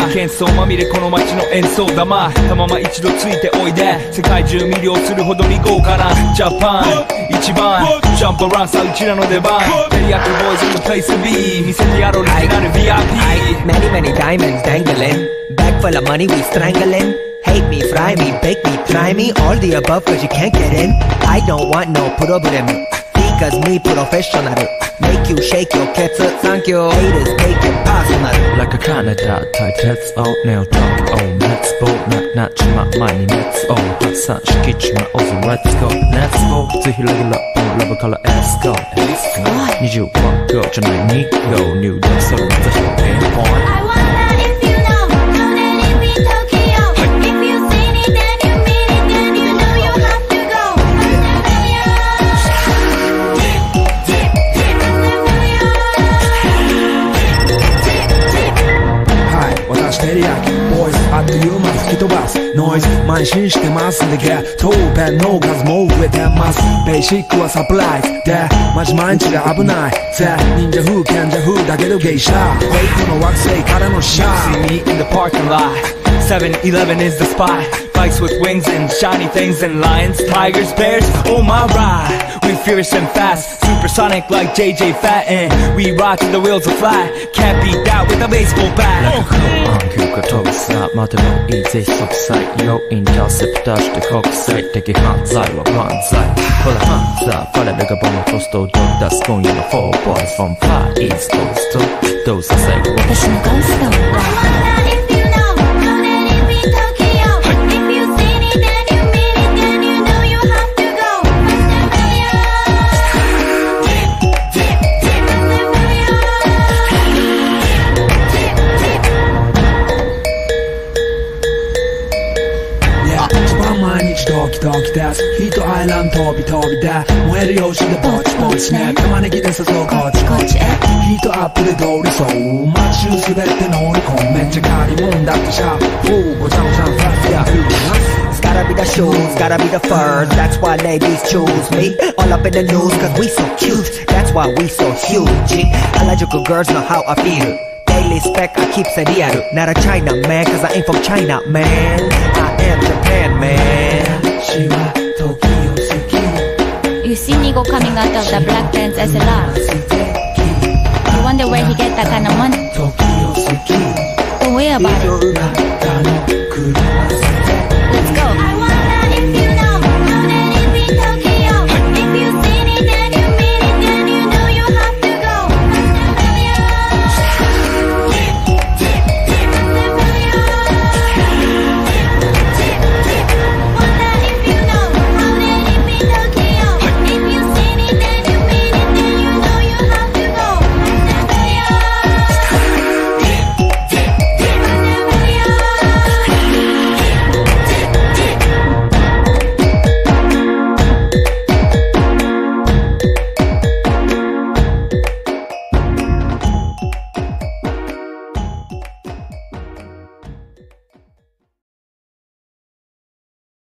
幻想まみれこの街の演奏玉たまま一度ついておいで世界中魅了するほどに豪華なジャパン一番ジャンプランさうちらの出番テリヤキボーイズ in the place to be 見せてやろうリジナル VIP Many, many diamonds dangling. Bag full of money, we strangling. Hate me, fry me, bake me, try me. All the above, cause you can't get in. I don't want no problem. Because me professional. Make you shake your cats, thank you. Haters take it personal. Like a Canada type heads out now talk oh let's go not not my money let's go hot sun skitch my also let's go let's go ぜひレギュラーポンラブから let's go let's go 21 go じゃない2 go new day それまた表現 point 増えてますベーシックはサプライズでマジ毎日で危ないぜ忍者風賢者風だけどゲイシャウェイトの惑星からのシャ See ー me in the parking lot 7-Eleven is the spot Bikes with wings and shiny things and lions, tigers, bears, oh my ride We fierce and fast, supersonic like JJ Fatten We rock till the wheels are flat, can't beat that with a baseball bat 暗球が飛ぶさまでもいいぜ即歳よインターセプターして国際的犯罪は万歳ほらハンザーファレルがボムポストを出す今夜の4 boys from far east coast どうせ最後は私のゴースト ドキドキですヒートアイランド飛び飛びで燃えるよしでポチポチね玉ねぎで誘うこっちこっちへヒートアップで通りそう街中すべて乗り込むめっちゃ借りもんだってシャーフごちゃごちゃフラフや It's gotta be the shoes, gotta be the furs. That's why ladies choose me. All up in the news, cause we so cute. That's why we so huge. Harajuku girls know how I feel. Daily spec, I keep it real. Not a China man, cause I ain't from China, man. You see Yusinigo coming out of the black pants as a lot. You wonder where he get that kind of money. Don't worry about it.